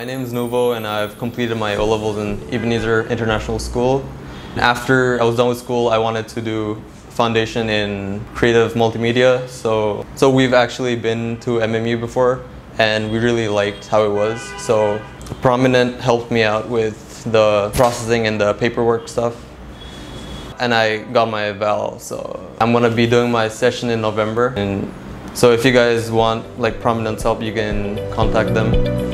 My name is Nuvo, and I've completed my O-levels in Ebenezer International School. After I was done with school, I wanted to do foundation in creative multimedia. So, so we've actually been to MMU before and we really liked how it was. So Prominent helped me out with the processing and the paperwork stuff. And I got my eVAL, so I'm gonna be doing my session in November. And so if you guys want like Prominent's help, you can contact them.